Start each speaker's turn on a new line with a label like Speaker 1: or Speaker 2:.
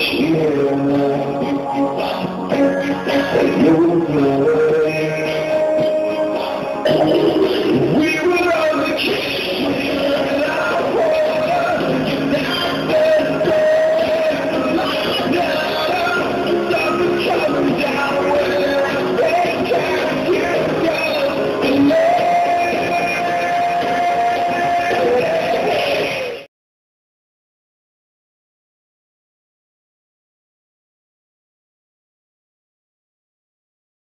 Speaker 1: Year. And you know